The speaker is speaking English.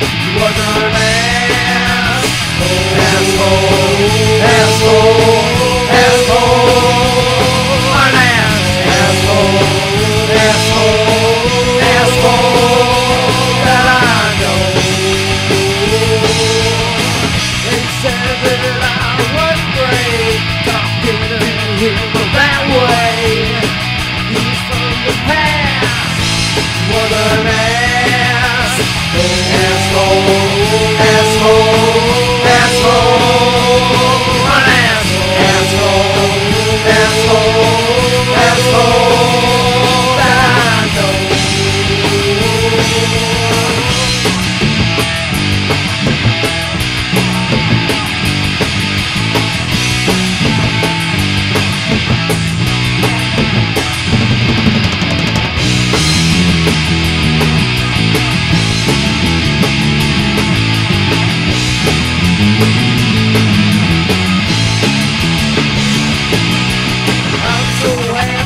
He was an asshole. Asshole. Asshole. An asshole. Asshole. Asshole. That I know. Said that I was. Talking him that way. He's from the past. He was an asshole. out to where